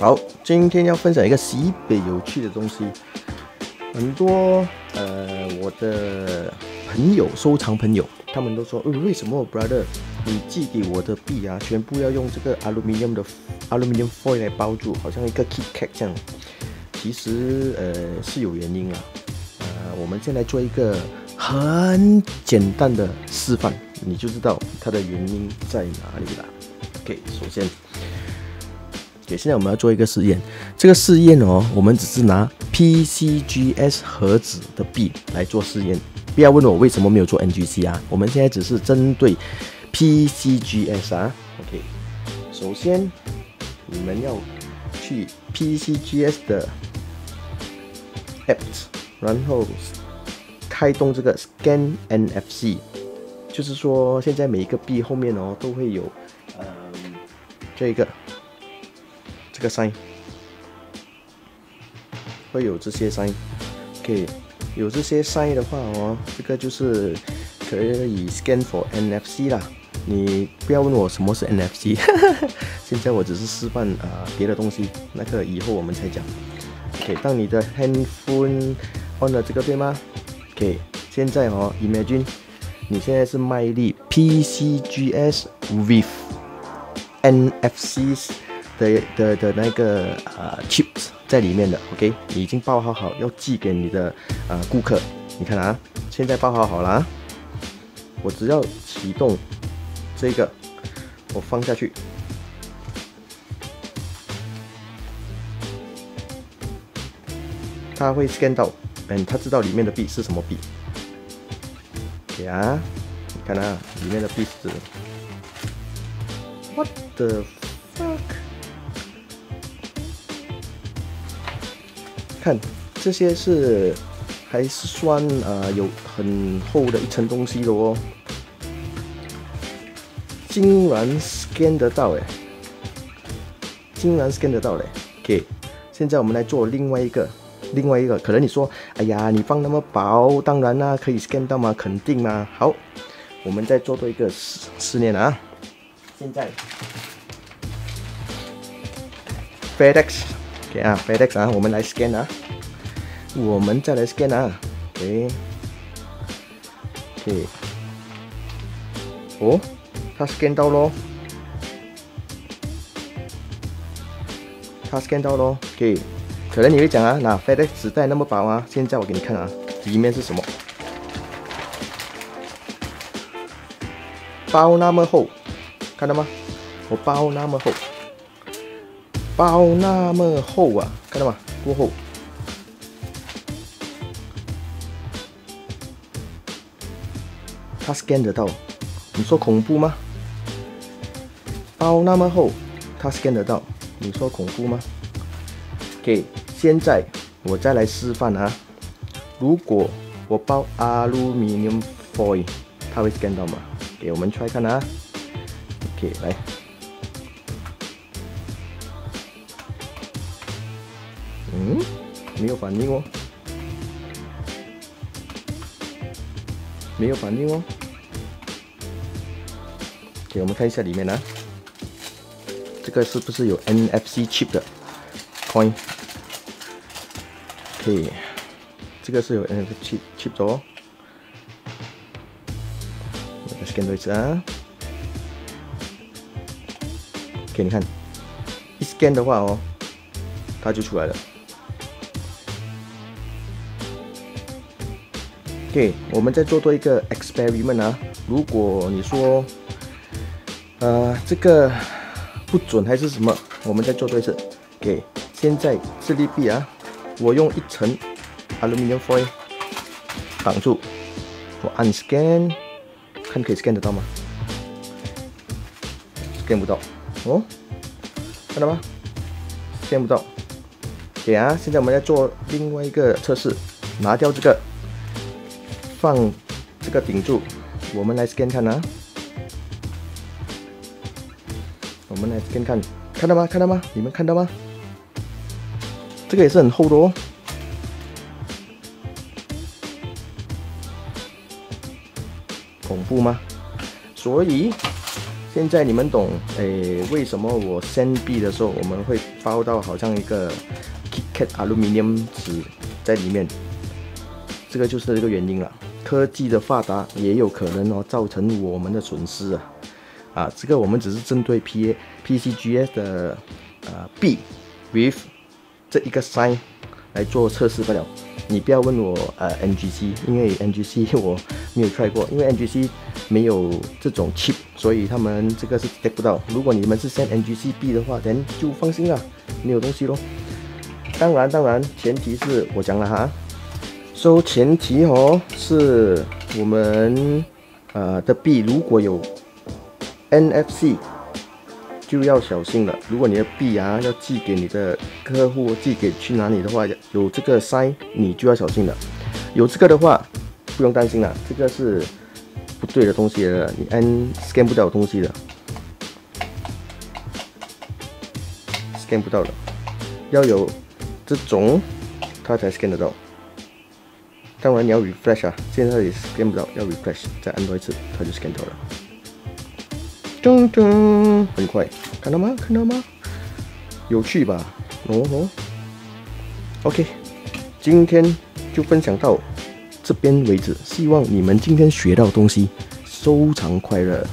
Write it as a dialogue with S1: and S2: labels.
S1: 好，今天要分享一个西北有趣的东西。很多呃，我的朋友、收藏朋友，他们都说，呃，为什么 brother，你寄给我的币啊，全部要用这个 aluminium 的 aluminium foil 来包住，好像一个 KitKat 这样。其实呃是有原因啊。呃，我们先来做一个很简单的示范，你就知道它的原因在哪里了。OK，首先。对现在我们要做一个试验。这个试验哦，我们只是拿 PCGS 盒子的币来做试验。不要问我为什么没有做 NGC 啊？我们现在只是针对 PCGS 啊。OK，首先你们要去 PCGS 的 App，然后开动这个 Scan NFC，就是说现在每一个币后面哦都会有嗯这个。这个 sign 会有这些 sign，OK，有这些 sign 的话哦，这个就是可以 scan for NFC 啦。你不要问我什么是 NFC，现在我只是示范啊别的东西，那个以后我们才讲。OK，当你的 handphone on 了这个对吗？OK，现在哦，imagine 你现在是卖力 PCGS with NFC。的的的那个呃 chips 在里面的，OK，你已经包好好要寄给你的呃顾客。你看啊，现在包好好了，我只要启动这个，我放下去，它会 scan 到，嗯，它知道里面的币是什么币。对啊，你看啊，里面的币是 What the 看，这些是还是算呃有很厚的一层东西的哦，竟然 scan 得到哎，竟然 scan 得到嘞！OK，现在我们来做另外一个，另外一个，可能你说，哎呀，你放那么薄，当然啦，可以 scan 到吗？肯定吗？好，我们再做多一个试试验啊，现在 FedEx。OK 啊，FedEx 啊，我们来 scan 啊，我们再来 scan 啊，OK，OK，哦，它 scan 到咯，它 scan 到咯，OK，可能你会讲啊，那 FedEx 纸袋那么薄啊，现在我给你看啊，里面是什么？包那么厚，看到吗？我包那么厚。包那么厚啊，看到吗？多厚？它 scan 得到，你说恐怖吗？包那么厚，它 scan 得到，你说恐怖吗？OK，现在我再来示范啊。如果我包 aluminium foil，它会 scan 到吗？给我们 try 看啊。OK，来。嗯，没有反应哦，没有反应哦。给我们看一下里面呢，这个是不是有 NFC chip 的 coin？可以，这个是有 NFC chip 的哦。我们 scan 一次啊。给你看，一 scan 的话哦，它就出来了。OK，我们再做多一个 experiment 啊。如果你说，呃，这个不准还是什么，我们再做多一次。OK，现在智力币啊，我用一层 aluminium foil 挡住，我按 scan，看可以 scan 得到吗？scan 不到，哦，看到吗？scan 不到。OK 啊，现在我们再做另外一个测试，拿掉这个。放这个顶住，我们来 scan 看啊。我们来 scan 看，看到吗？看到吗？你们看到吗？这个也是很厚的哦。恐怖吗？所以现在你们懂诶？为什么我 send 币的时候，我们会包到好像一个 KitKat aluminium 纸在里面？这个就是这个原因了。科技的发达也有可能哦，造成我们的损失啊！啊，这个我们只是针对 P A P C G S 的呃 B with 这一个 sign 来做测试不了。你不要问我呃 N G C，因为 N G C 我没有 try 过，因为 N G C 没有这种 chip，所以他们这个是 get 不到。如果你们是 send N G C B 的话，人就放心了，没有东西咯。当然，当然，前提是我讲了哈，说前提哦，是我们呃的币如果有 N F C。就要小心了。如果你的币啊要寄给你的客户，寄给去哪里的话，有这个塞，你就要小心了。有这个的话，不用担心了。这个是不对的东西了，你 N scan 不到东西的，scan 不到的，要有这种，它才 scan 得到。当然你要 refresh 啊，现在也 scan 不到，要 refresh 再按多一次，它就 scan 到了。噔噔，很快，看到吗？看到吗？有趣吧？哦吼。OK，今天就分享到这边为止。希望你们今天学到东西，收藏快乐。